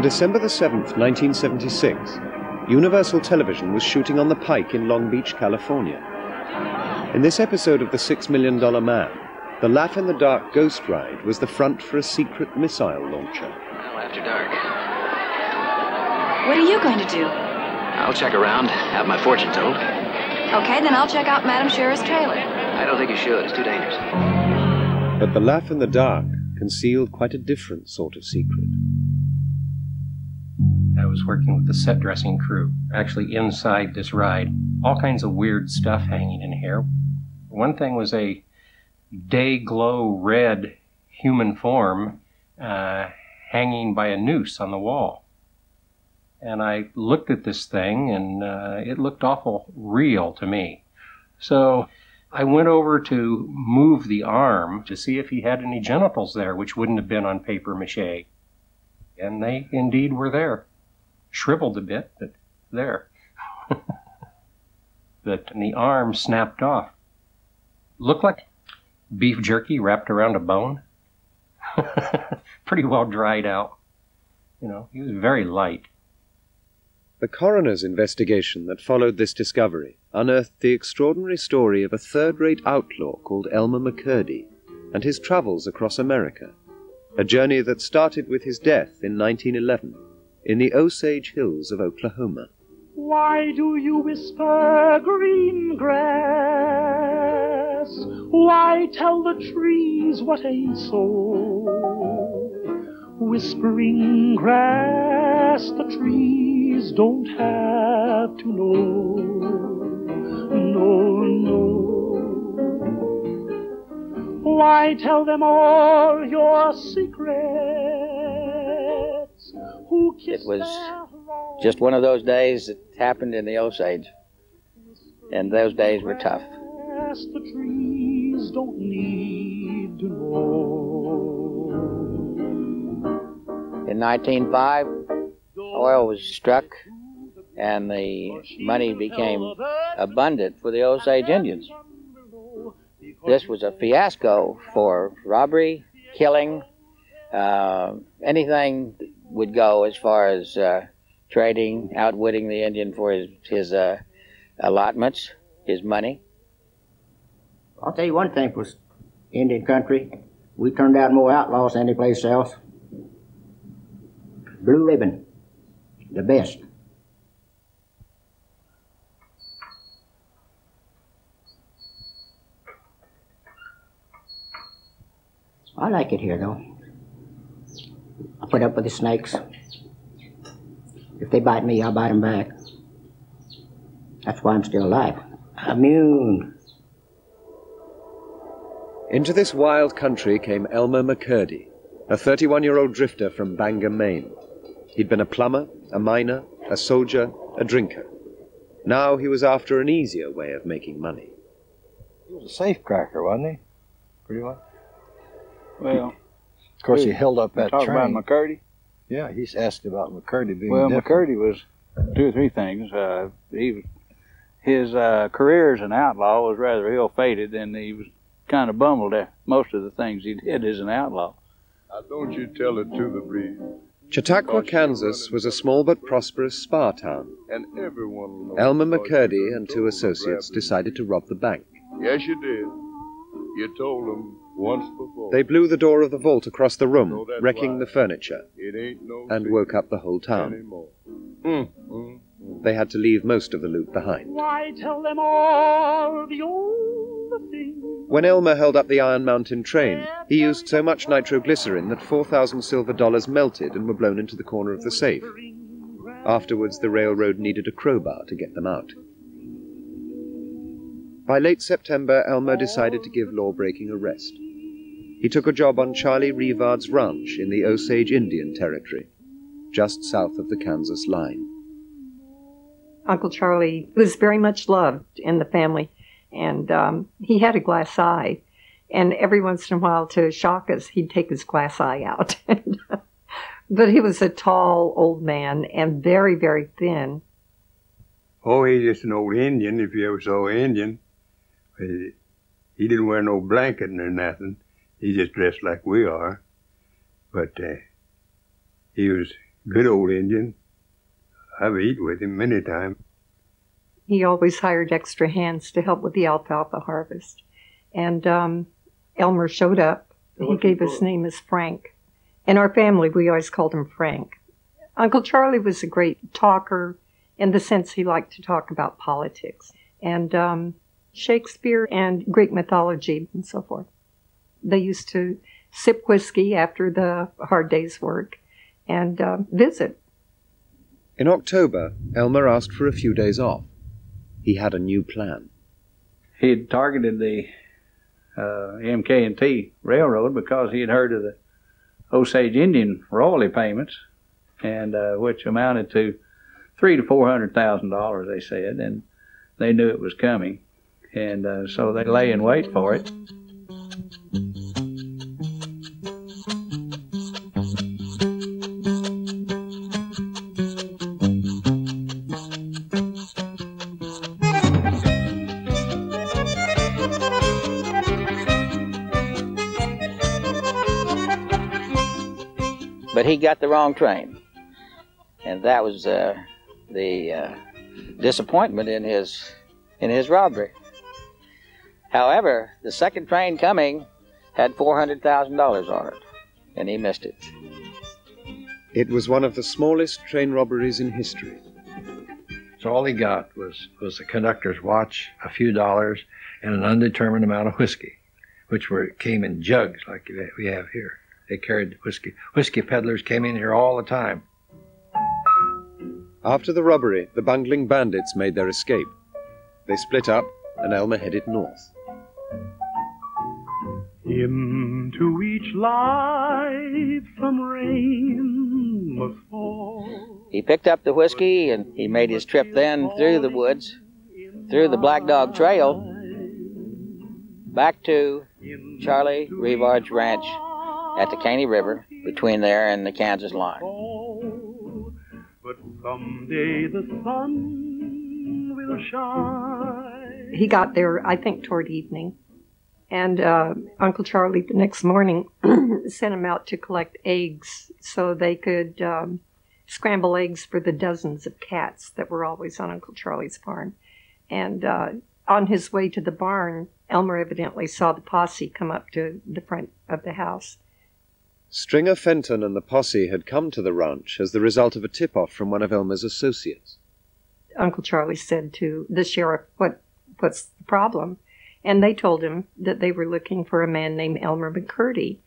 On December the 7th, 1976, Universal Television was shooting on the Pike in Long Beach, California. In this episode of The Six Million Dollar Man, the Laugh in the Dark ghost ride was the front for a secret missile launcher. Well, after dark. What are you going to do? I'll check around, have my fortune told. Okay, then I'll check out Madame Shearer's trailer. I don't think you should. It's too dangerous. But the Laugh in the Dark concealed quite a different sort of secret. I was working with the set dressing crew, actually inside this ride. All kinds of weird stuff hanging in here. One thing was a day glow red human form uh, hanging by a noose on the wall. And I looked at this thing, and uh, it looked awful real to me. So I went over to move the arm to see if he had any genitals there, which wouldn't have been on paper mache. And they indeed were there. Shriveled a bit, but there. but the arm snapped off. Looked like beef jerky wrapped around a bone. Pretty well dried out. You know, he was very light. The coroner's investigation that followed this discovery unearthed the extraordinary story of a third rate outlaw called Elmer McCurdy and his travels across America, a journey that started with his death in 1911 in the Osage Hills of Oklahoma. Why do you whisper green grass? Why tell the trees what ain't so? Whispering grass, the trees don't have to know. No, no. Why tell them all your secrets? It was just one of those days that happened in the Osage. And those days were tough. The trees don't need to know. In 1905, oil was struck and the money became abundant for the Osage Indians. This was a fiasco for robbery, killing, uh, anything would go as far as uh, trading, outwitting the Indian for his, his uh, allotments, his money. I'll tell you one thing for Indian country, we turned out more outlaws than any place else. Blue ribbon, the best. I like it here though. I put up with the snakes. If they bite me, I'll bite them back. That's why I'm still alive. Immune. Into this wild country came Elmer McCurdy, a 31 year old drifter from Bangor, Maine. He'd been a plumber, a miner, a soldier, a drinker. Now he was after an easier way of making money. He was a safe cracker, wasn't he? Pretty much. Well, Of course, he held up You that talk train. about McCurdy. yeah, he's asked about McCurdy being Well, different. McCurdy was two or three things. Uh, he was, his uh, career as an outlaw was rather ill-fated, and he was kind of bumbled at most of the things he did as an outlaw. Now don't you tell it to the breeze. Chautauqua, Kansas was a small but prosperous spa town. And everyone knows Elmer McCurdy and two associates decided to rob the bank. Yes, you did. You told them once before. They blew the door of the vault across the room, that's wrecking why. the furniture, It ain't no and woke up the whole town. Mm, mm, mm. They had to leave most of the loot behind. Why tell them all the old things? When Elmer held up the Iron Mountain train, he used so much nitroglycerin that 4,000 silver dollars melted and were blown into the corner of the safe. Afterwards, the railroad needed a crowbar to get them out. By late September, Elmer decided to give lawbreaking a rest. He took a job on Charlie Revard's ranch in the Osage Indian Territory, just south of the Kansas line. Uncle Charlie was very much loved in the family, and um, he had a glass eye. And every once in a while, to shock us, he'd take his glass eye out. but he was a tall old man and very, very thin. Oh, he's just an old Indian, if you ever saw an Indian. He, he didn't wear no blanket or nothing. He just dressed like we are. But uh, he was Good old Indian. I've eaten with him many times. He always hired extra hands to help with the alfalfa harvest. And um, Elmer showed up. He gave his name as Frank. In our family, we always called him Frank. Uncle Charlie was a great talker in the sense he liked to talk about politics and um, Shakespeare and Greek mythology and so forth. They used to sip whiskey after the hard day's work and uh, visit. In October, Elmer asked for a few days off. He had a new plan. He had targeted the uh, MK&T Railroad because he had heard of the Osage Indian royalty payments, and uh, which amounted to three to four hundred thousand dollars, they said, and they knew it was coming, and uh, so they lay in wait for it. But he got the wrong train, and that was uh, the uh, disappointment in his in his robbery. However, the second train coming had four hundred thousand dollars on it, and he missed it. It was one of the smallest train robberies in history. So all he got was was the conductor's watch, a few dollars, and an undetermined amount of whiskey, which were came in jugs like we have here. They carried whiskey. Whiskey peddlers came in here all the time. After the robbery, the bungling bandits made their escape. They split up, and Elmer headed north. Into each life some rain must fall. He picked up the whiskey and he made his trip then through the woods, through the Black Dog Trail, back to Charlie Revard's ranch at the Caney River between there and the Kansas line. But someday the sun will shine. He got there, I think, toward evening. And uh, Uncle Charlie the next morning sent him out to collect eggs so they could um, scramble eggs for the dozens of cats that were always on Uncle Charlie's farm. And uh, on his way to the barn, Elmer evidently saw the posse come up to the front of the house. Stringer Fenton and the posse had come to the ranch as the result of a tip off from one of Elmer's associates. Uncle Charlie said to the sheriff, What what's the problem? And they told him that they were looking for a man named Elmer McCurdy.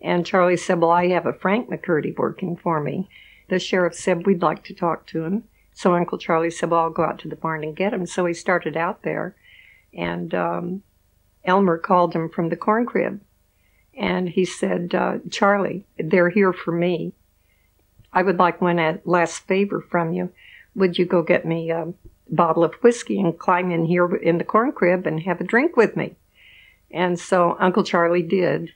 And Charlie said, Well, I have a Frank McCurdy working for me. The sheriff said, We'd like to talk to him. So Uncle Charlie said, Well, I'll go out to the barn and get him. So he started out there. And um, Elmer called him from the corn crib and he said, uh, Charlie, they're here for me. I would like one last favor from you. Would you go get me a bottle of whiskey and climb in here in the corn crib and have a drink with me? And so Uncle Charlie did.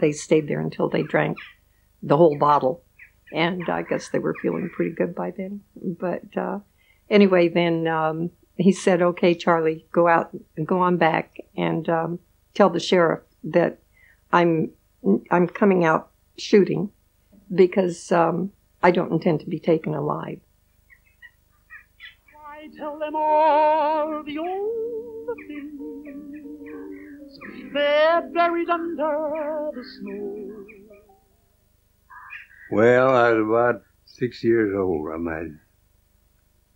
They stayed there until they drank the whole bottle. And I guess they were feeling pretty good by then. But uh, anyway, then um, he said, okay, Charlie, go out go on back and um, tell the sheriff that I'm I'm coming out shooting because um, I don't intend to be taken alive. I tell them all the old things they're buried under the snow. Well, I was about six years old. I might.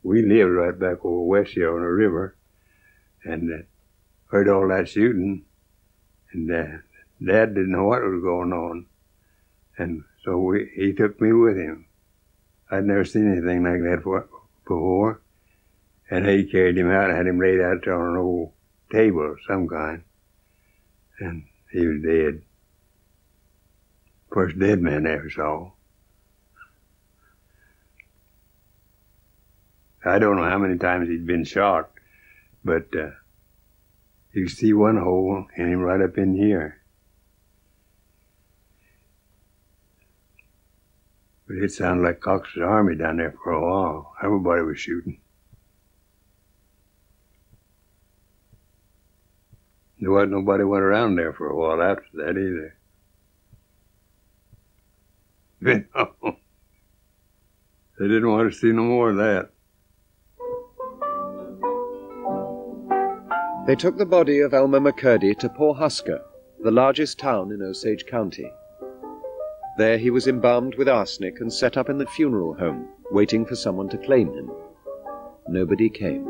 We lived right back over west here on the river, and uh, heard all that shooting, and uh, Dad didn't know what was going on. And so we, he took me with him. I'd never seen anything like that before. And he carried him out and had him laid out on an old table of some kind. And he was dead. First dead man I ever saw. I don't know how many times he'd been shot, but uh, you see one hole in him right up in here. But it sounded like Cox's army down there for a while. Everybody was shooting. There wasn't nobody went around there for a while after that either. But, oh, They didn't want to see no more of that. They took the body of Elmer McCurdy to Pawhuska, the largest town in Osage County. There he was embalmed with arsenic and set up in the funeral home, waiting for someone to claim him. Nobody came.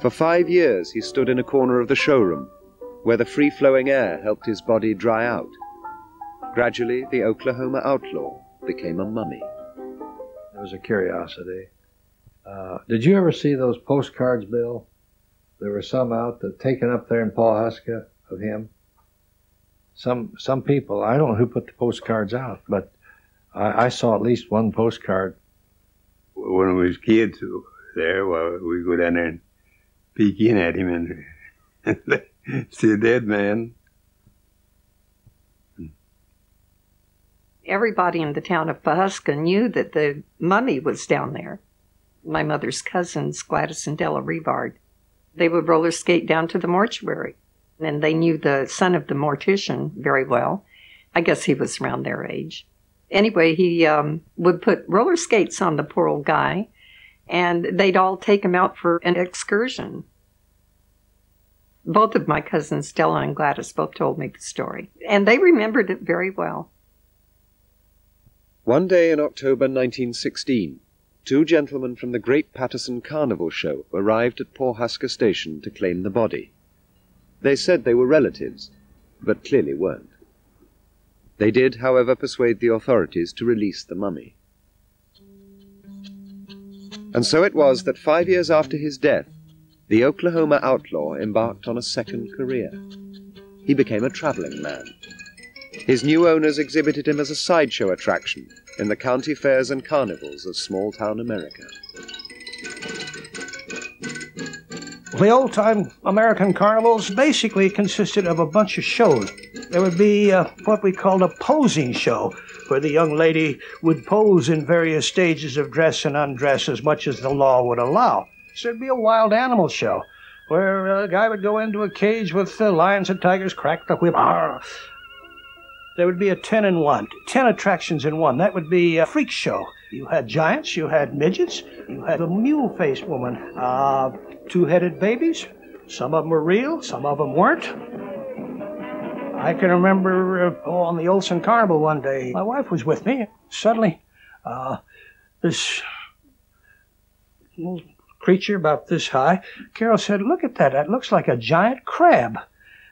For five years he stood in a corner of the showroom, where the free flowing air helped his body dry out. Gradually, the Oklahoma outlaw became a mummy. It was a curiosity. Uh, did you ever see those postcards, Bill? There were some out that taken up there in Pawhuska of him. Some some people, I don't know who put the postcards out, but I, I saw at least one postcard. When we was kids there, well, we go down there and peek in at him and see a dead man. Everybody in the town of Pawhuska knew that the mummy was down there. My mother's cousins, Gladys and Della Revard, they would roller skate down to the mortuary. And they knew the son of the mortician very well. I guess he was around their age. Anyway, he um, would put roller skates on the poor old guy, and they'd all take him out for an excursion. Both of my cousins, Stella and Gladys, both told me the story, and they remembered it very well. One day in October 1916, two gentlemen from the Great Patterson Carnival Show arrived at Pawhuska Station to claim the body. They said they were relatives, but clearly weren't. They did, however, persuade the authorities to release the mummy. And so it was that five years after his death, the Oklahoma outlaw embarked on a second career. He became a traveling man. His new owners exhibited him as a sideshow attraction in the county fairs and carnivals of small town America. The old time American carnivals basically consisted of a bunch of shows. There would be uh, what we called a posing show, where the young lady would pose in various stages of dress and undress as much as the law would allow. So it'd be a wild animal show, where a guy would go into a cage with uh, lions and tigers, crack the whip, Arr! there would be a 10 in one, 10 attractions in one. That would be a freak show. You had giants, you had midgets, you had a mule faced woman, uh, two headed babies. Some of them were real, some of them weren't. I can remember uh, oh, on the Olson Carnival one day, my wife was with me. Suddenly, uh, this little creature about this high, Carol said, Look at that, that looks like a giant crab.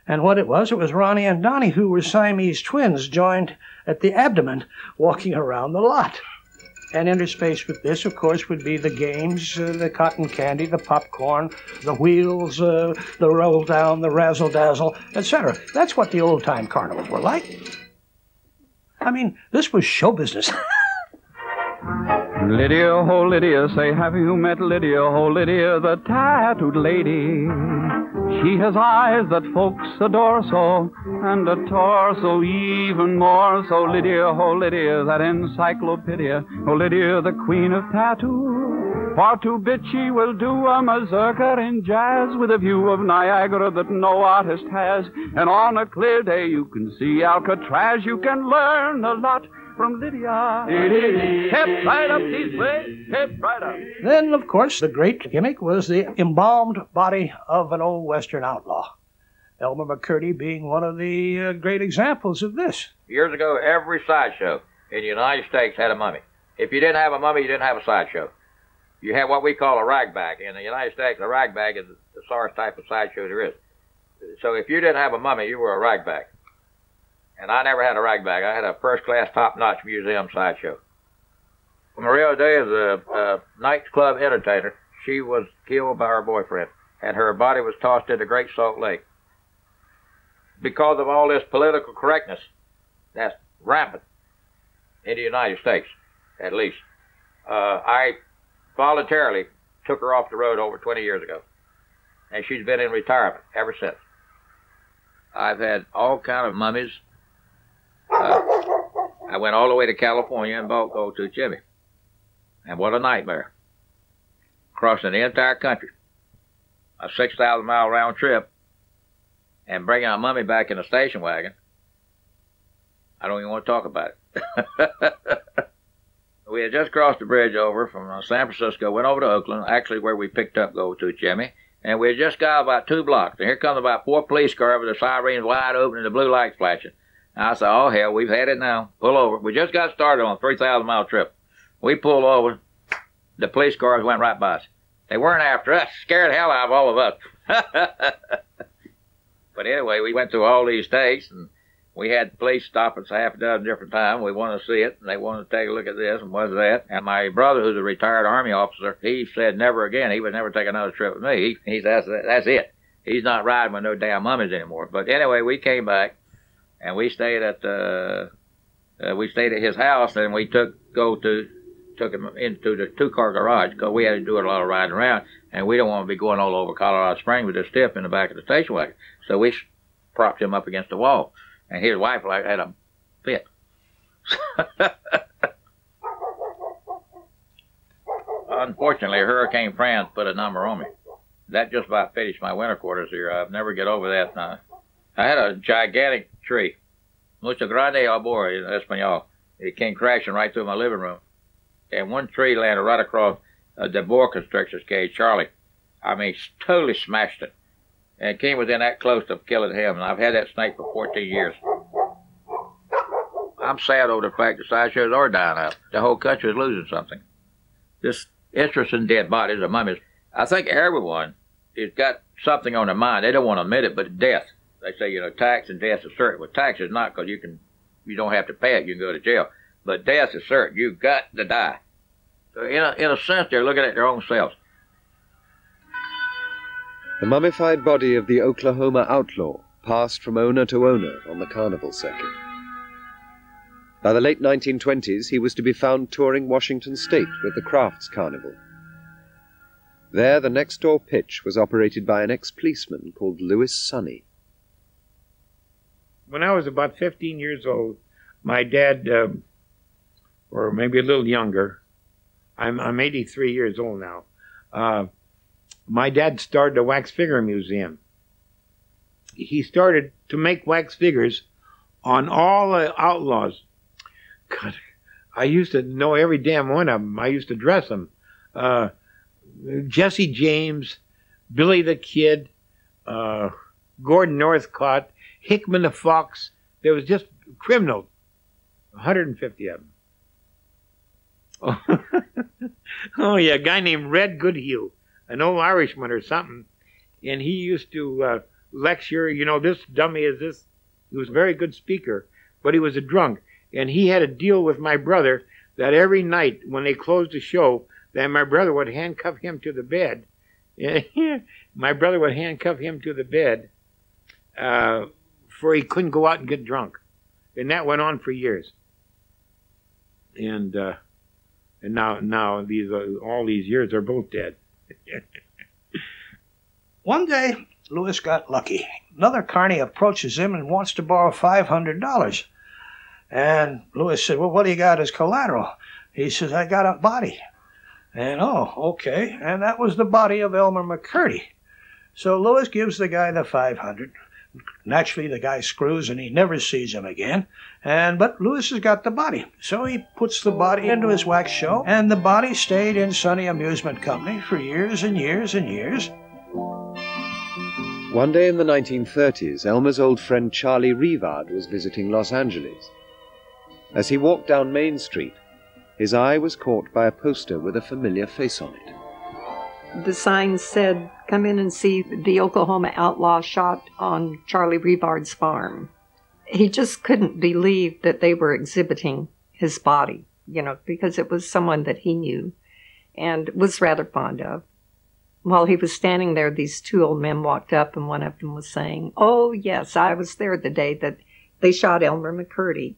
And what it was, it was Ronnie and Donnie, who were Siamese twins, joined at the abdomen, walking around the lot. And interspaced with this, of course, would be the games, uh, the cotton candy, the popcorn, the wheels, uh, the roll down, the razzle dazzle, etc. That's what the old time carnivals were like. I mean, this was show business. Lydia, oh Lydia, say, have you met Lydia, oh Lydia, the tattooed lady? She has eyes that folks adore so, and a torso even more so. Lydia, oh Lydia, that encyclopedia, oh Lydia, the queen of tattoo. For two bit she will do a mazurka in jazz with a view of Niagara that no artist has. And on a clear day you can see Alcatraz, you can learn a lot from Lydia. Hip right up these way, hip right up. Then, of course, the great gimmick was the embalmed body of an old Western outlaw. Elmer McCurdy being one of the uh, great examples of this. Years ago, every sideshow in the United States had a mummy. If you didn't have a mummy, you didn't have a sideshow. You had what we call a rag bag. In the United States, a rag bag is the sorest type of sideshow there is. So if you didn't have a mummy, you were a rag bag. And I never had a rag bag. I had a first class, top notch museum sideshow. Maria Day is a, a nightclub entertainer. She was killed by her boyfriend, and her body was tossed into Great Salt Lake. Because of all this political correctness that's rampant in the United States, at least, uh, I voluntarily took her off the road over 20 years ago, and she's been in retirement ever since. I've had all kind of mummies uh, I went all the way to California and bought gold to Jimmy. And what a nightmare. Crossing the entire country. A 6,000 mile round trip. And bringing our mummy back in a station wagon. I don't even want to talk about it. we had just crossed the bridge over from uh, San Francisco, went over to Oakland, actually where we picked up Gold To Jimmy, and we had just got about two blocks. And here comes about four police cars with the sirens wide open and the blue lights flashing. I said, oh, hell, we've had it now. Pull over. We just got started on a 3,000 mile trip. We pulled over. The police cars went right by us. They weren't after us. Scared hell out of all of us. but anyway, we went through all these states and we had police stop us half a dozen different times. We wanted to see it, and they wanted to take a look at this and was that. And my brother, who's a retired army officer, he said never again. He would never take another trip with me. He, he said that's, that's it. He's not riding with no damn mummies anymore. But anyway, we came back, and we stayed at uh, uh, we stayed at his house, and we took go to took him into the two car garage because we had to do a lot of riding around, and we don't want to be going all over Colorado Springs with a stiff in the back of the station wagon. So we propped him up against the wall and his wife like had a fit. Unfortunately, Hurricane Franz put a number on me. That just about finished my winter quarters here. I'll never get over that. Now, I had a gigantic tree, mucho grande arbor in Espanol. It came crashing right through my living room, and one tree landed right across uh, the boa constrictor's cage, Charlie. I mean, totally smashed it and came within that close of killing him. And I've had that snake for 14 years. I'm sad over the fact that sideshows are dying out. The whole country is losing something. This interest in dead bodies or mummies. I think everyone has got something on their mind. They don't want to admit it, but death. They say, you know, tax and death is certain. Well, tax is not because you can, you don't have to pay it. You can go to jail. But death is certain. You've got to die. So in a, in a sense, they're looking at their own selves. The mummified body of the Oklahoma outlaw passed from owner to owner on the carnival circuit. By the late 1920s, he was to be found touring Washington state with the Crafts Carnival. There, the next door pitch was operated by an ex policeman called Louis Sonney. When I was about 15 years old, my dad, uh, or maybe a little younger, I'm, I'm 83 years old now, uh, my dad started a wax figure museum. He started to make wax figures on all the outlaws. God, I used to know every damn one of them. I used to dress them. Uh, Jesse James, Billy the Kid, uh, Gordon Northcott, Hickman the Fox. There was just criminals, 150 of them. Oh, oh yeah, a guy named Red Goodhue an old Irishman or something, and he used to uh, lecture. You know, this dummy is this. He was a very good speaker, but he was a drunk, and he had a deal with my brother that every night when they closed the show, that my brother would handcuff him to the bed. my brother would handcuff him to the bed, uh, for he couldn't go out and get drunk, and that went on for years. And uh, and now now these uh, all these years they're both dead. One day, Louis got lucky. Another carney approaches him and wants to borrow $500. And Louis said, Well, what do you got as collateral? He says, I got a body. And oh, okay. And that was the body of Elmer McCurdy. So Louis gives the guy the 500. Naturally, the guy screws and he never sees him again. And but Louis has got the body, so he puts the body into his wax show, and the body stayed in Sonney Amusement Company for years and years and years. One day in the 1930s, Elmer's old friend Charlie Revard was visiting Los Angeles. As he walked down Main Street, his eye was caught by a poster with a familiar face on it the sign said, Come in and see the Oklahoma outlaw shot on Charlie Revard's farm. He just couldn't believe that they were exhibiting his body, you know, because it was someone that he knew and was rather fond of. While he was standing there, these two old men walked up, and one of them was saying, Oh, yes, I was there the day that they shot Elmer McCurdy.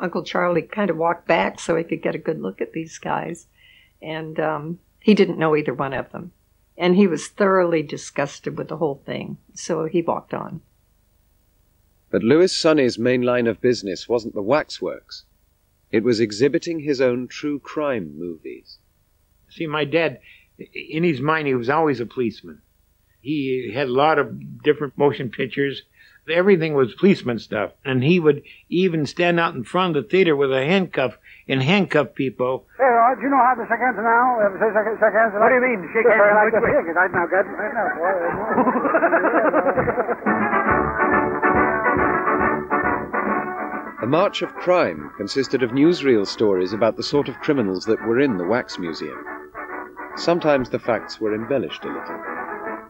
Uncle Charlie kind of walked back so he could get a good look at these guys. And um, he didn't know either one of them. And he was thoroughly disgusted with the whole thing, so he walked on. But Louis Sonney's main line of business wasn't the waxworks. It was exhibiting his own true crime movies. See, my dad, in his mind, he was always a policeman. He had a lot of different motion pictures, everything was policeman stuff, and he would even stand out in front of the theater with a handcuff and handcuff people. Hey, uh, do you know how to shake hands now? Uh, say shake, shake hands. What do you mean, shake hands? Like Which this. way? Shake it. Right now, good. Right now, boy. A March of Crime consisted of newsreel stories about the sort of criminals that were in the Wax Museum. Sometimes the facts were embellished a little.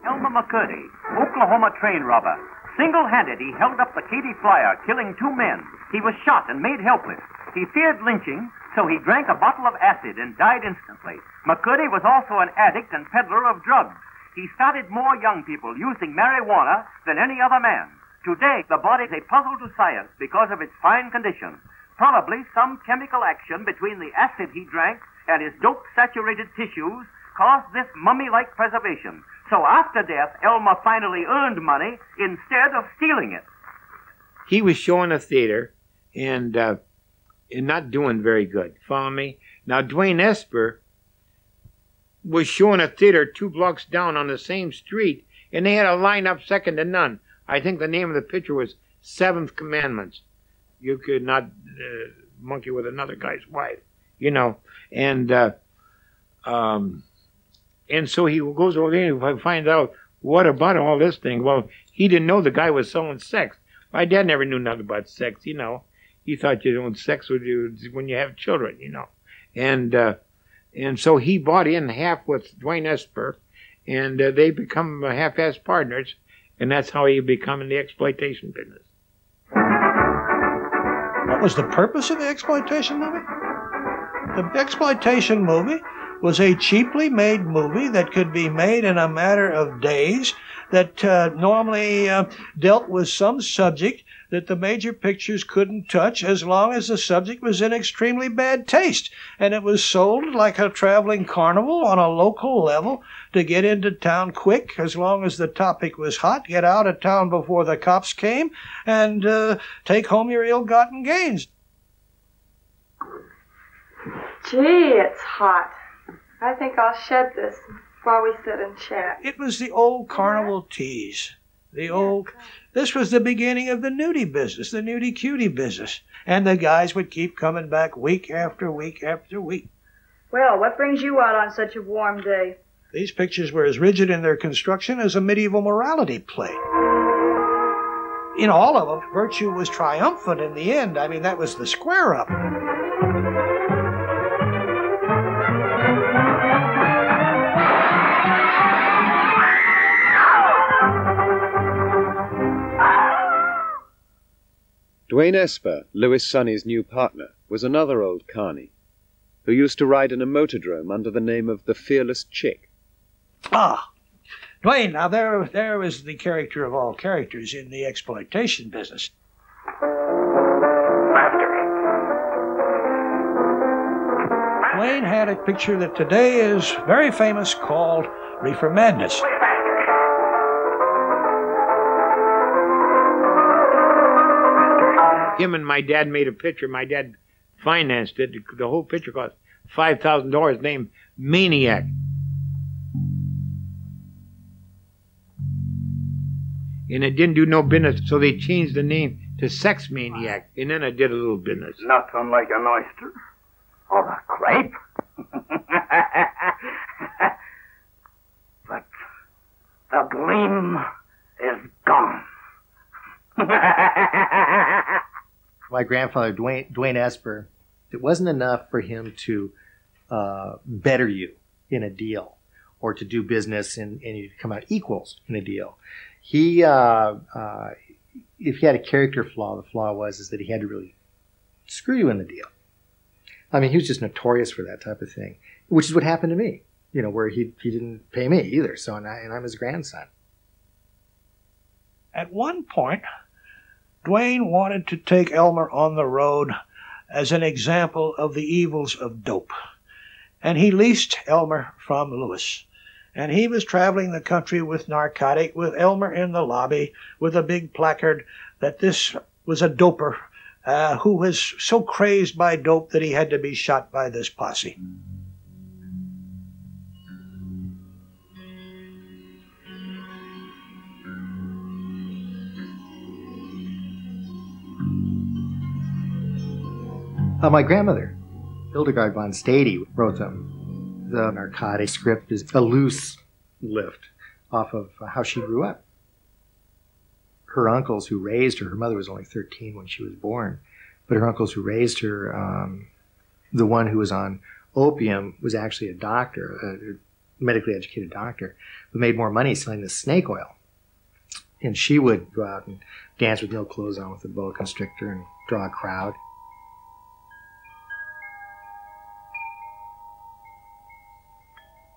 Elmer McCurdy, Oklahoma train robber. Single-handed, he held up the Katy Flyer, killing two men. He was shot and made helpless. He feared lynching, so he drank a bottle of acid and died instantly. McCurdy was also an addict and peddler of drugs. He started more young people using marijuana than any other man. Today, the body is a puzzle to science because of its fine condition. Probably some chemical action between the acid he drank and his dope-saturated tissues caused this mummy-like preservation. So after death, Elmer finally earned money instead of stealing it. He was showing a theater and uh, and not doing very good. Follow me? Now Dwain Esper was showing a theater two blocks down on the same street, and they had a lineup second to none. I think the name of the picture was Seventh Commandments. You could not uh, monkey with another guy's wife, you know. And uh, um, and so he goes over there and finds out what about all this thing. Well, he didn't know the guy was selling sex. My dad never knew nothing about sex, you know. He thought you doing sex with you when you have children, you know. And uh, and so he bought in half with Dwain Esper, and uh, they become half-ass partners, and that's how he become in the exploitation business. What was the purpose of the exploitation movie? The exploitation movie was a cheaply made movie that could be made in a matter of days that uh, normally uh, dealt with some subject that the major pictures couldn't touch as long as the subject was in extremely bad taste. And it was sold like a traveling carnival on a local level to get into town quick as long as the topic was hot, get out of town before the cops came, and uh, take home your ill gotten gains. Gee, it's hot. I think I'll shed this while we sit and chat. It was the old carnival tease. The old. This was the beginning of the nudie business, the nudie cutie business. And the guys would keep coming back week after week after week. Well, what brings you out on such a warm day? These pictures were as rigid in their construction as a medieval morality play. In all of them, virtue was triumphant in the end. I mean, that was the square up. Dwain Esper, Louis Sonney's new partner, was another old carny who used to ride in a motordrome under the name of the Fearless Chick. Ah, Dwain, now there, there was the character of all characters in the exploitation business. Dwain had a picture that today is very famous called Reefer Madness. Him and my dad made a picture. My dad financed it. The whole picture cost five thousand dollars. Named Maniac. And it didn't do no business, so they changed the name to Sex Maniac, and then I did a little business. Not unlike an oyster or a crepe. but the gleam is gone. my grandfather Dwain Dwain Esper, it wasn't enough for him to uh, better you in a deal or to do business and, and you come out equals in a deal. He, uh, uh, if he had a character flaw, the flaw was is that he had to really screw you in the deal. I mean, he was just notorious for that type of thing, which is what happened to me. You know, where he he didn't pay me either. So and, I, and I'm his grandson. At one point, Dwain wanted to take Elmer on the road as an example of the evils of dope. And he leased Elmer from Louis. And he was traveling the country with narcotic, with Elmer in the lobby, with a big placard that this was a doper uh, who was so crazed by dope that he had to be shot by this posse. Uh, my grandmother, Hildegard von Stadie, wrote them. The narcotic script is a loose lift off of how she grew up. Her uncles who raised her, her mother was only 13 when she was born, but her uncles who raised her, um, the one who was on opium was actually a doctor, a medically educated doctor, who made more money selling the snake oil. And she would go out and dance with no clothes on with a boa constrictor and draw a crowd.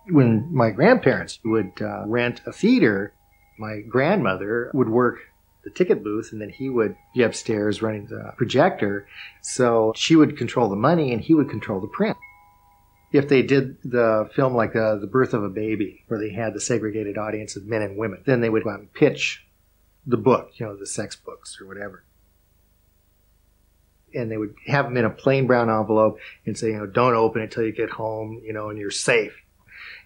When my grandparents would uh, rent a theater, my grandmother would work the ticket booth and then he would be upstairs running the projector. So she would control the money and he would control the print. If they did the film like uh, The Birth of a Baby, where they had the segregated audience of men and women, then they would go out and pitch the book, you know, the sex books or whatever. And they would have them in a plain brown envelope and say, you know, don't open it till you get home, you know, and you're safe.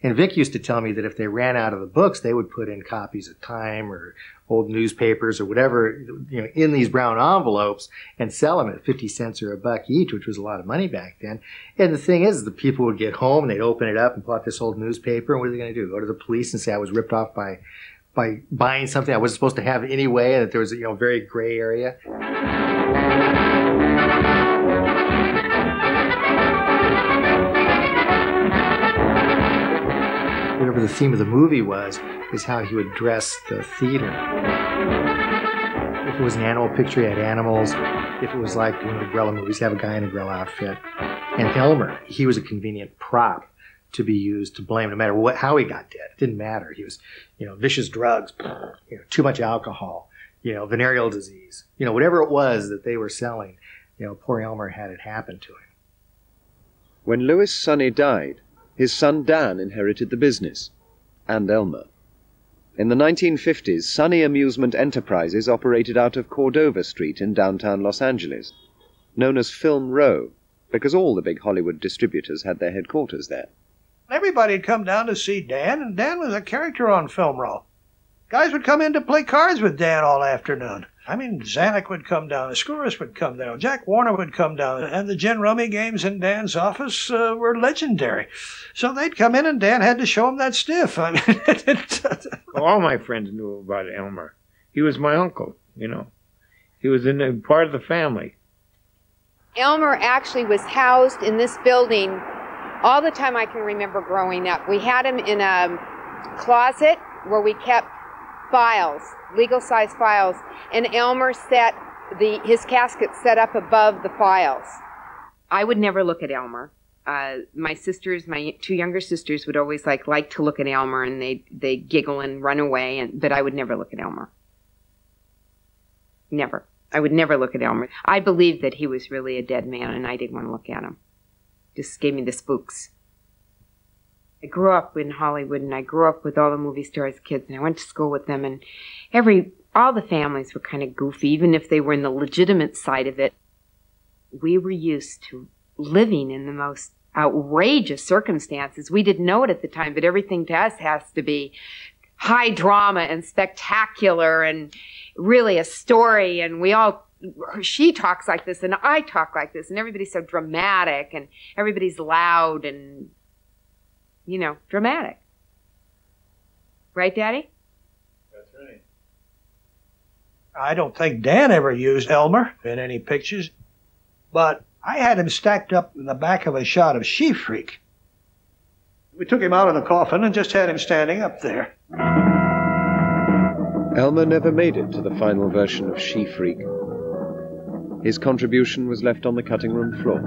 And Vic used to tell me that if they ran out of the books, they would put in copies of Time or old newspapers or whatever, you know, in these brown envelopes and sell them at 50 cents or a buck each, which was a lot of money back then. And the thing is, the people would get home and they'd open it up and pull out this old newspaper. And what are they going to do? Go to the police and say I was ripped off by, by buying something I wasn't supposed to have anyway, and that there was a you know, very gray area. Whatever the theme of the movie was, is how he would dress the theater. If it was an animal picture, he had animals. If it was like one of the Grella movies, have a guy in a Grella outfit. And Elmer, he was a convenient prop to be used to blame no matter what how he got dead. It didn't matter. He was, you know, vicious drugs, you know, too much alcohol, you know, venereal disease, you know, whatever it was that they were selling, you know, poor Elmer had it happen to him. When Louis Sonney died, his son Dan inherited the business, and Elmer. In the 1950s, Sonney Amusement Enterprises operated out of Cordova Street in downtown Los Angeles, known as Film Row, because all the big Hollywood distributors had their headquarters there. Everybody'd come down to see Dan, and Dan was a character on Film Row. Guys would come in to play cards with Dan all afternoon. I mean, Zanuck would come down, the Skouras would come down, Jack Warner would come down, and the gin rummy games in Dan's office uh, were legendary. So they'd come in, and Dan had to show them that stiff. I mean, all my friends knew about Elmer. He was my uncle, you know. He was in a part of the family. Elmer actually was housed in this building all the time I can remember growing up. We had him in a closet where we kept files, legal size files, and Elmer set the his casket set up above the files. I would never look at Elmer. Uh, my sisters, my two younger sisters, would always like like to look at Elmer, and they they giggle and run away, and but I would never look at Elmer. Never. I would never look at Elmer. I believed that he was really a dead man, and I didn't want to look at him. Just gave me the spooks. I grew up in Hollywood and I grew up with all the movie stars kids and I went to school with them and every all the families were kind of goofy even if they were in the legitimate side of it. We were used to living in the most outrageous circumstances. We didn't know it at the time, but everything to us has to be high drama and spectacular and really a story and we all she talks like this and I talk like this and everybody's so dramatic and everybody's loud and you know, dramatic. Right, Daddy? That's right. I don't think Dan ever used Elmer in any pictures, but I had him stacked up in the back of a shot of She Freak. We took him out of the coffin and just had him standing up there. Elmer never made it to the final version of She Freak. His contribution was left on the cutting room floor.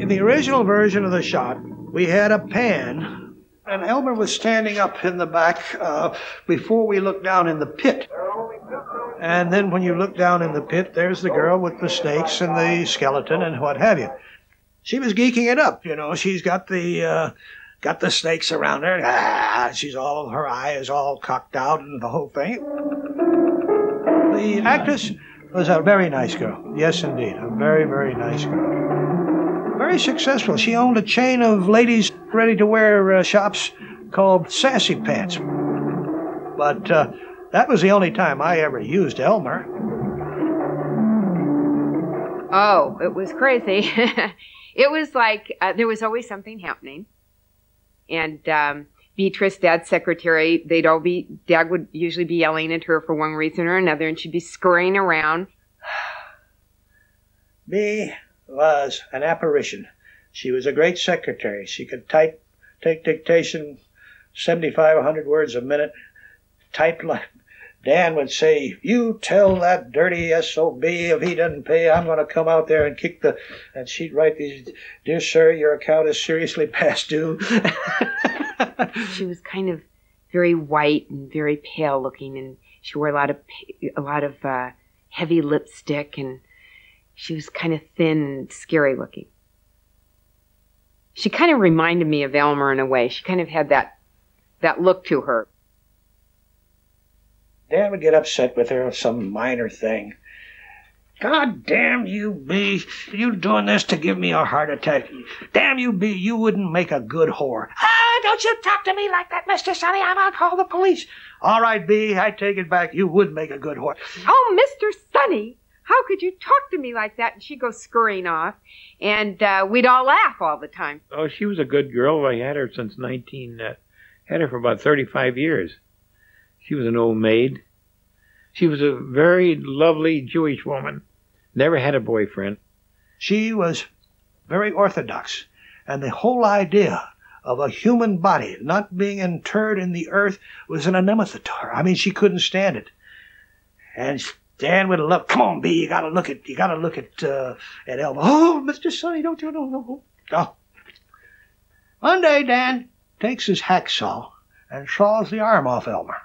In the original version of the shot, we had a pan, and Elmer was standing up in the back uh, before we looked down in the pit. And then when you look down in the pit, there's the girl with the snakes and the skeleton and what have you. She was geeking it up, you know. She's got the uh, got the snakes around her. Ah, she's all her eye is all cocked out and the whole thing. The actress was a very nice girl. Yes, indeed, a very very nice girl. Very successful. She owned a chain of ladies ready to wear uh, shops called Sassy Pants. But uh, that was the only time I ever used Elmer. Oh, it was crazy. it was like uh, there was always something happening. And um, Beatrice, Dad's secretary, they'd all be, Dad would usually be yelling at her for one reason or another, and she'd be scurrying around. Bee was an apparition. She was a great secretary. She could type, take dictation, 75, 100 words a minute, type like Dan would say, You tell that dirty SOB if he doesn't pay, I'm going to come out there and kick the. And she'd write these, Dear sir, your account is seriously past due. she was kind of very white and very pale looking, and she wore a lot of a lot of uh, heavy lipstick, and she was kind of thin and scary looking. She kind of reminded me of Elmer in a way. She kind of had that that look to her. Dan would get upset with her on some minor thing. God damn you, Bee. You doing this to give me a heart attack. Damn you, Bee. You wouldn't make a good whore. Ah, don't you talk to me like that, Mr. Sonney. I'm going to call the police. All right, Bee. I take it back. You would make a good whore. Oh, Mr. Sonney, how could you talk to me like that? And she'd go scurrying off, and uh, we'd all laugh all the time. Oh, she was a good girl. I had her since 19, uh, had her for about 35 years. She was an old maid. She was a very lovely Jewish woman. Never had a boyfriend. She was very orthodox, and the whole idea of a human body not being interred in the earth was an anathema to her. I mean, she couldn't stand it. And Dan would love. Come on, Bee. You gotta look at. You gotta look at uh, at Elmer. Oh, Mister Sonney, don't you know? No. Oh. One day, Dan takes his hacksaw and saws the arm off Elmer.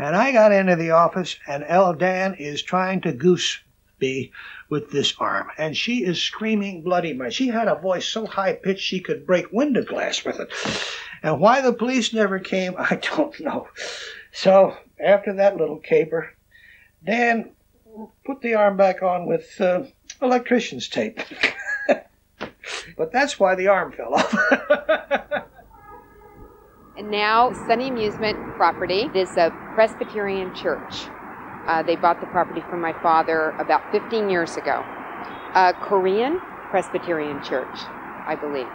And I got into the office, and El Dan is trying to goose me with this arm, and she is screaming bloody murder. She had a voice so high pitched she could break window glass with it. And why the police never came, I don't know. So after that little caper, Dan put the arm back on with uh, electrician's tape. but that's why the arm fell off. And now, Sonney Amusement property is a Presbyterian church. Uh, they bought the property from my father about 15 years ago. A Korean Presbyterian church, I believe.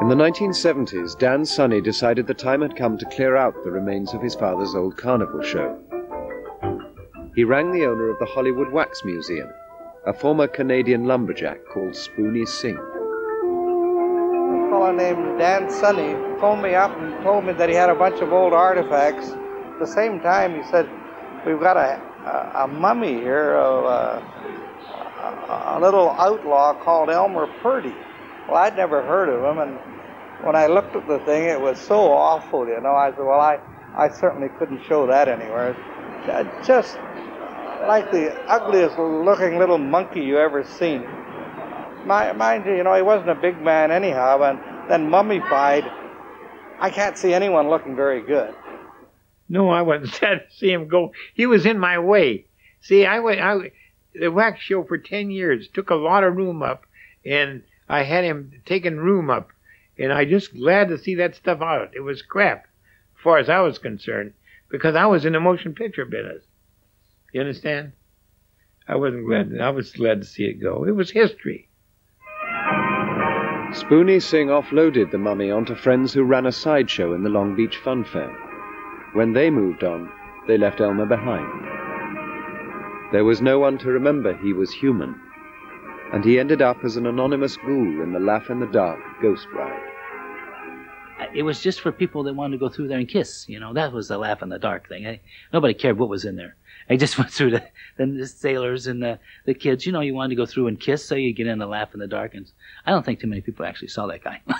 In the 1970s, Dan Sonney decided the time had come to clear out the remains of his father's old carnival show. He rang the owner of the Hollywood Wax Museum, a former Canadian lumberjack called Spoony Singh. Fellow named Dan Sonney phoned me up and told me that he had a bunch of old artifacts. At the same time, he said, We've got a, a, a mummy here of uh, a, a little outlaw called Elmer Purdy. Well, I'd never heard of him, and when I looked at the thing, it was so awful, you know. I said, well, I, I certainly couldn't show that anywhere. Just like the ugliest looking little monkey you ever seen. My, mind you, you know, he wasn't a big man anyhow, and then mummified. I can't see anyone looking very good. No, I wasn't sad to see him go. He was in my way. See, I went, I, the wax show for 10 years took a lot of room up, and I had him taking room up, and I just glad to see that stuff out. It was crap, as far as I was concerned, because I was in the motion picture business. You understand? I wasn't glad. I was glad to see it go. It was history. Spoony Singh offloaded the mummy onto friends who ran a sideshow in the Long Beach Fun Fair. When they moved on, they left Elmer behind. There was no one to remember he was human, and he ended up as an anonymous ghoul in the Laugh in the Dark ghost ride. Uh, it was just for people that wanted to go through there and kiss. You know, that was the laugh in the dark thing. I, nobody cared what was in there. I just went through the, the, sailors and the, the kids. You know, you wanted to go through and kiss, so you get in the laugh in the dark. And I don't think too many people actually saw that guy.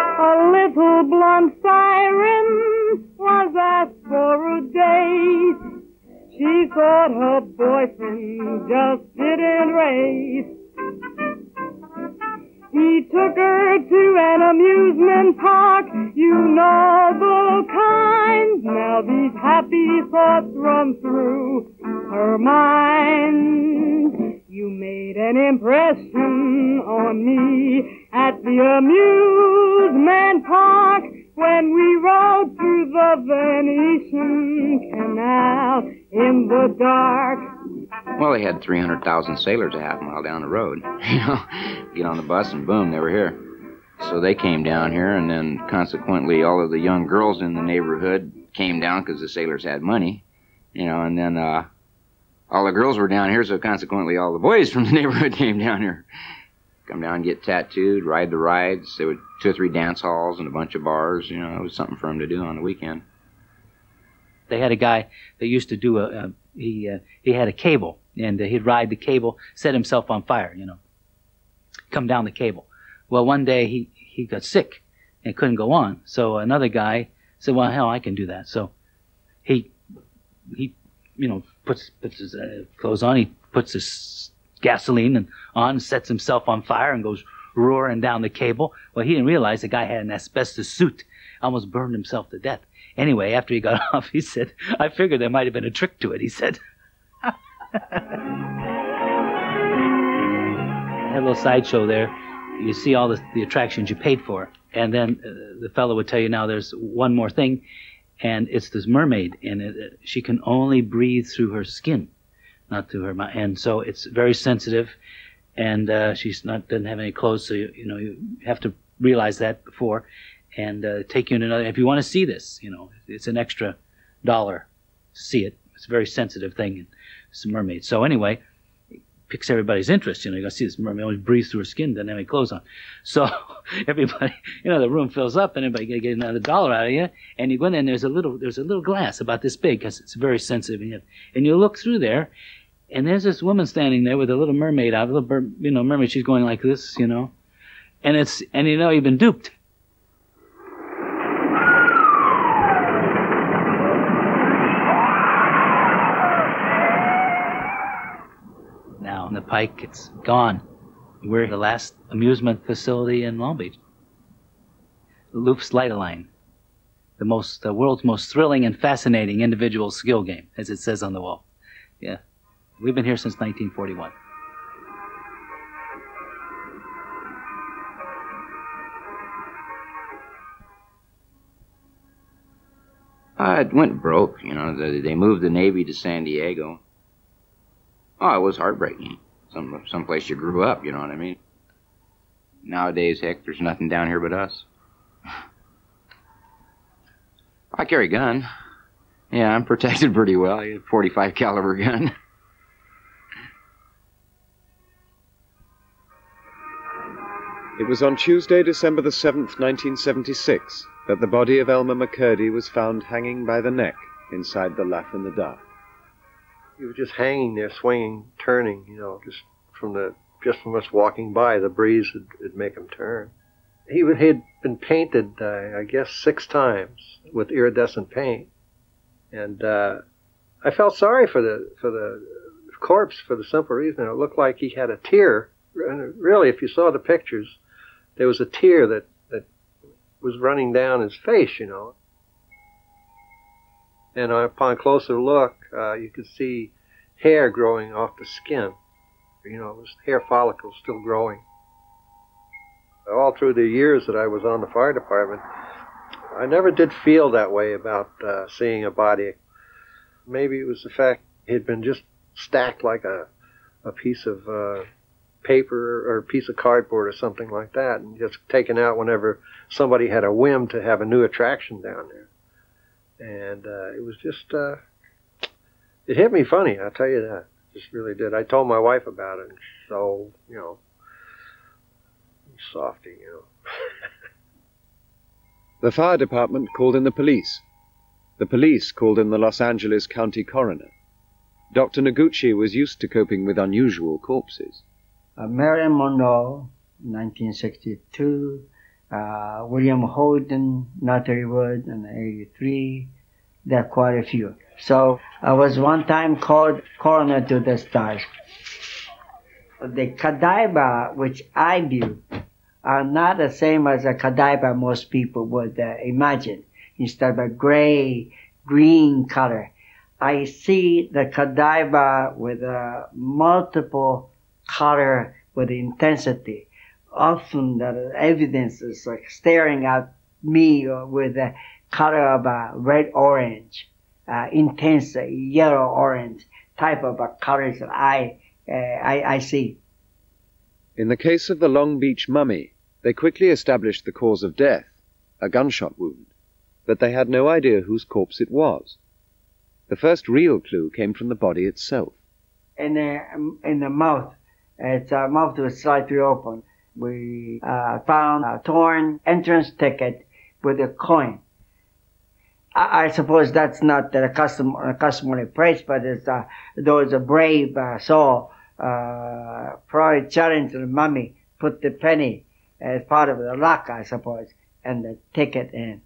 A little blonde siren was asked for a date. She thought her boyfriend just didn't rate. He took her to an amusement park, you know the kind. Now these happy thoughts run through her mind. You made an impression on me. at the amusement park when we rode through the Venetian Canal in the dark. Well, they had 300,000 sailors a half mile down the road. You know, get on the bus and boom, they were here. So they came down here, and then consequently, all of the young girls in the neighborhood came down because the sailors had money. You know, and then uh, all the girls were down here, so consequently, all the boys from the neighborhood came down here. Come down, get tattooed, ride the rides. There were two or three dance halls and a bunch of bars. You know, it was something for them to do on the weekend. They had a guy that used to do a, a he uh, he had a cable and uh, he'd ride the cable, set himself on fire, you know, come down the cable. Well, one day he he got sick and couldn't go on. So another guy said, "Well, hell, I can do that." So he he you know puts puts his uh, clothes on, he puts his gasoline and on, sets himself on fire, and goes roaring down the cable. Well, he didn't realize the guy had an asbestos suit, almost burned himself to death. Anyway, after he got off, he said, "I figured there might have been a trick to it." He said. had a little sideshow there. You see all the, the attractions you paid for. And then uh, the fellow would tell you now there's one more thing, and it's this mermaid, and it, she can only breathe through her skin, not through her mouth. And so it's very sensitive, and uh, she's not doesn't have any clothes, so you, you know you have to realize that before, and uh, take you in another. If you want to see this, you know it's an extra dollar. See it. It's a very sensitive thing. It's a mermaid. So anyway, it picks everybody's interest. You know, you go see this mermaid always breathes through her skin, doesn't have any clothes on. So everybody, you know, the room fills up, and everybody get, get another dollar out of you. And you go in there, and there's a little, there's a little glass about this big because it's very sensitive. And you, and you look through there, and there's this woman standing there with a little mermaid out, a little, you know, mermaid. She's going like this, you know, and it's, and you know, you've been duped. Now on the Pike, it's gone. We're the last amusement facility in Long Beach. Looff's Lite-A-Line, the most, the world's most thrilling and fascinating individual skill game, as it says on the wall. Yeah, we've been here since 1941. Uh, it went broke, you know. They moved the Navy to San Diego. Oh, it was heartbreaking. Some someplace you grew up, you know what I mean? Nowadays, heck, there's nothing down here but us. I carry a gun. Yeah, I'm protected pretty well. I have a 45 caliber gun. It was on Tuesday, December the 7th, 1976, that the body of Elmer McCurdy was found hanging by the neck inside the Laugh in the Dark. He was just hanging there, swinging, turning, you know, just from the just from us walking by, the breeze would, would make him turn. He would, had been painted, uh, I guess, six times with iridescent paint, and uh, I felt sorry for the for the corpse for the simple reason it looked like he had a tear. And really, if you saw the pictures, there was a tear that that was running down his face, you know. And upon closer look, uh, you could see hair growing off the skin. You know, it was hair follicles still growing. All through the years that I was on the fire department, I never did feel that way about uh, seeing a body. Maybe it was the fact it had been just stacked like a, a piece of uh, paper or a piece of cardboard or something like that, and just taken out whenever somebody had a whim to have a new attraction down there. And uh, it was just, uh, it hit me funny, I'll tell you that. It just really did. I told my wife about it, and so, you know, softy, you know. The fire department called in the police. The police called in the Los Angeles County coroner. Dr. Noguchi was used to coping with unusual corpses. Uh, Marilyn Monroe, 1962. Uh, William Holden, Natalie Wood, in 83. There are quite a few. So I was one time called coroner to the stars. The cadaver, which I view, are not the same as a cadaver most people would uh, imagine. Instead of a gray, green color, I see the cadaver with a multiple color with intensity. often the evidence is like staring at me with the color of uh, red orange, uh, intense yellow orange type of uh, colors that I, uh, I, I see. In the case of the Long Beach mummy, they quickly established the cause of death, a gunshot wound, but they had no idea whose corpse it was. The first real clue came from the body itself. In the, in the mouth, its uh, mouth was slightly open. We uh, found a torn entrance ticket with a coin. I, I suppose that's not the custom, customary place, but it's uh, those brave uh, soul uh, probably challenged the mummy, put the penny as part of the lock, I suppose, and the ticket in.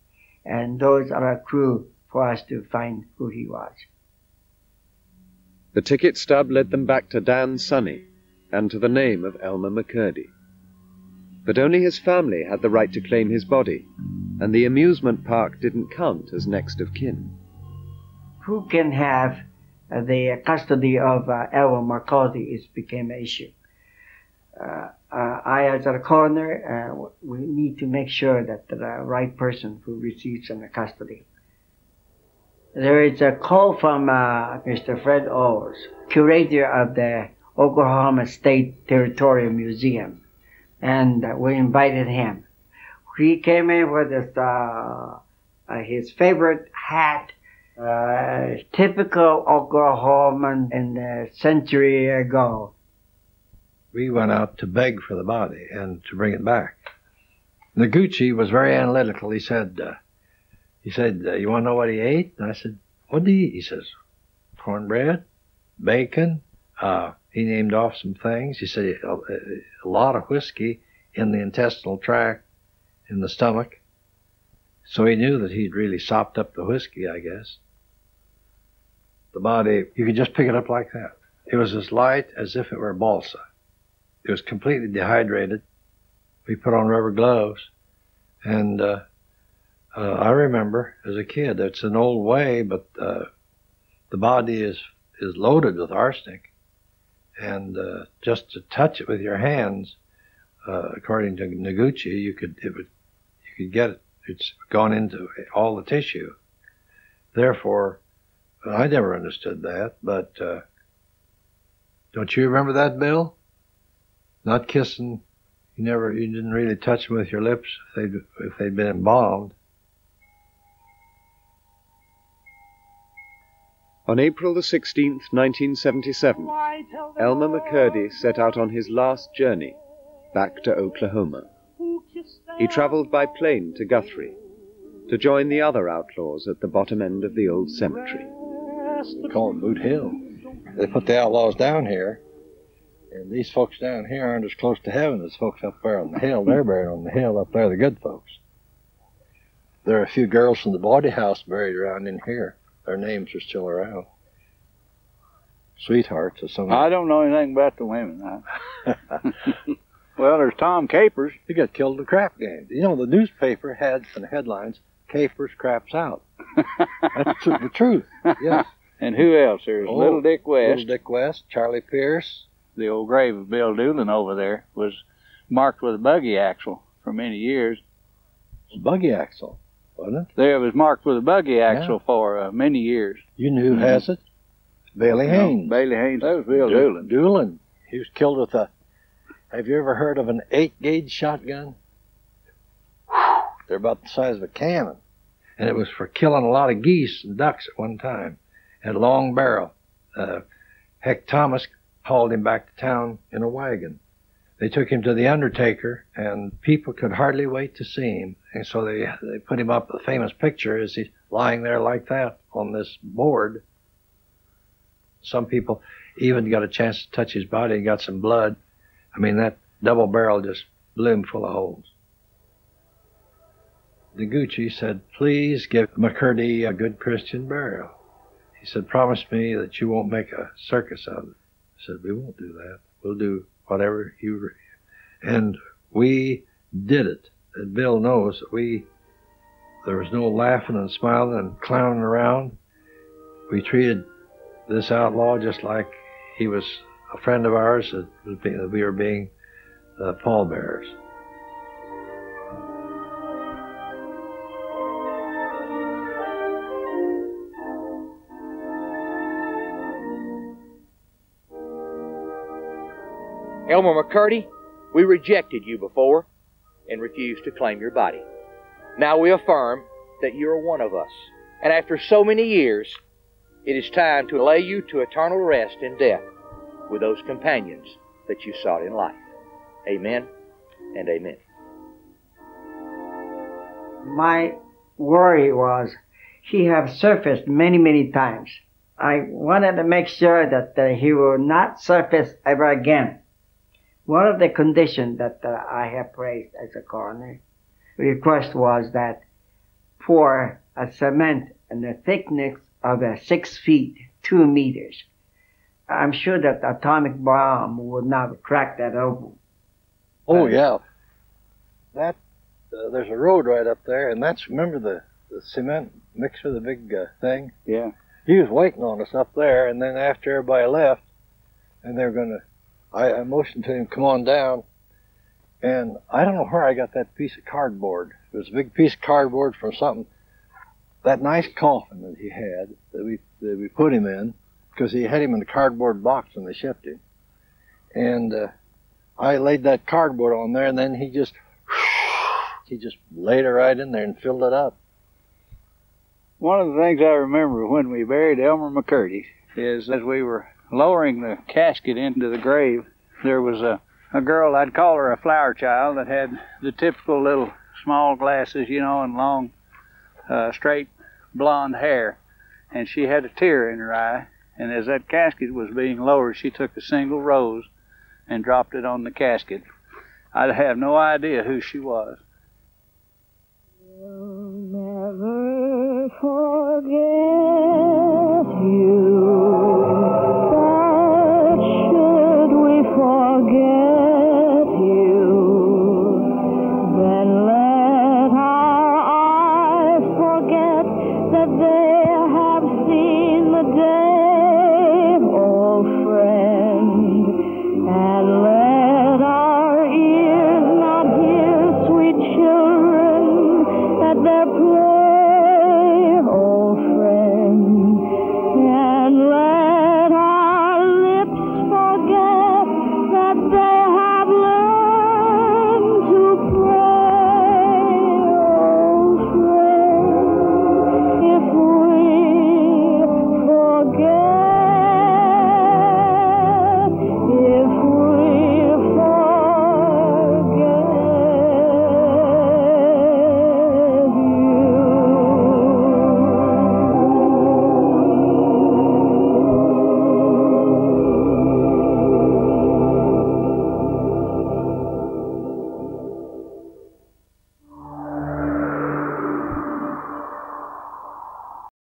And those are a clue for us to find who he was. The ticket stub led them back to Dan Sonney and to the name of Elmer McCurdy. But only his family had the right to claim his body, and the amusement park didn't count as next of kin. Who can have uh, the custody of uh, Elmer McCurdy is became an issue. Uh, uh, I, as a coroner, uh, we need to make sure that the right person who receives the custody. There is a call from uh, Mr. Fred Owens, curator of the Oklahoma State Territorial Museum, and we invited him. He came in with his, uh, uh, his favorite hat, uh, typical Oklahoman in a century ago. We went out to beg for the body and to bring it back. Noguchi was very analytical. He said, uh, he said, uh, you want to know what he ate? And I said, what did he eat? He says, cornbread, bacon, uh, he named off some things. He said a, a lot of whiskey in the intestinal tract, in the stomach. So he knew that he'd really sopped up the whiskey, I guess. The body, you could just pick it up like that. It was as light as if it were balsa. It was completely dehydrated. We put on rubber gloves. And uh, uh, I remember as a kid, it's an old way, but uh, the body is, is loaded with arsenic and uh, just to touch it with your hands, uh, according to Noguchi, you could it would you could get it. It's gone into all the tissue. Therefore, I never understood that. But uh, don't you remember that, Bill? Not kissing. You never. You didn't really touch them with your lips if they if they'd been embalmed. On April the 16th, 1977, Elmer McCurdy set out on his last journey back to Oklahoma. He traveled by plane to Guthrie to join the other outlaws at the bottom end of the old cemetery. We call it Boot Hill. They put the outlaws down here, and these folks down here aren't as close to heaven as folks up there on the hill. They're buried on the hill up there, the good folks. There are a few girls from the body house buried around in here. Their names are still around. Sweethearts or something. I don't know anything about the women. well, there's Tom Capers. He got killed in a crap game. You know, the newspaper had in the headlines, Capers craps out. That's the truth. Yes. and who else? There's Oh, Little Dick West. Little Dick West, Charlie Pierce. The old grave of Bill Doolin over there was marked with a buggy axle for many years. Buggy axle, wasn't it? There it was marked with a buggy axle for uh, many years. You knew who has it? Bailey No, Haynes. Bailey Haynes. That was Bill Doolin. Doolin. He was killed with a. Have you ever heard of an eight gauge shotgun? They're about the size of a cannon. And it was for killing a lot of geese and ducks at one time. Had a long barrel. Uh, Heck Thomas hauled him back to town in a wagon. They took him to the undertaker, and people could hardly wait to see him. And so they they put him up. The famous picture is he's lying there like that on this board. Some people even got a chance to touch his body and got some blood. I mean, that double barrel just him full of holes. Noguchi said, please give McCurdy a good Christian burial. He said, promise me that you won't make a circus out of it. I said, we won't do that. We'll do whatever you... Re-. And we did it. And Bill knows that we... There was no laughing and smiling and clowning around. We treated this outlaw just like he was a friend of ours that, we were being uh, pallbearers. Elmer McCurdy, we rejected you before and refused to claim your body. Now we affirm that you are one of us. And after so many years, it is time to lay you to eternal rest in death with those companions that you sought in life. Amen and amen. My worry was he have surfaced many, many times. I wanted to make sure that uh, he will not surface ever again. One of the conditions that uh, I have raised as a coroner request was that pour a cement and the thickness of uh, six feet, two meters. I'm sure that the atomic bomb would not crack that open. Oh yeah, that uh, there's a road right up there, and that's remember the the cement mixer, the big uh, thing. Yeah. He was waiting on us up there, and then after everybody left, and they were gonna, I, I motioned to him come on down, and I don't know where I got that piece of cardboard. It was a big piece of cardboard from something. That nice coffin that he had that we that we put him in, because he had him in a cardboard box when they shipped him, and uh, I laid that cardboard on there, and then he just he just laid it right in there and filled it up. One of the things I remember when we buried Elmer McCurdy is as we were lowering the casket into the grave, there was a, a girl, I'd call her a flower child, that had the typical little small glasses, you know, and long, uh, straight blonde hair. And she had a tear in her eye. And as that casket was being lowered, she took a single rose and dropped it on the casket. I'd have no idea who she was. never forget you.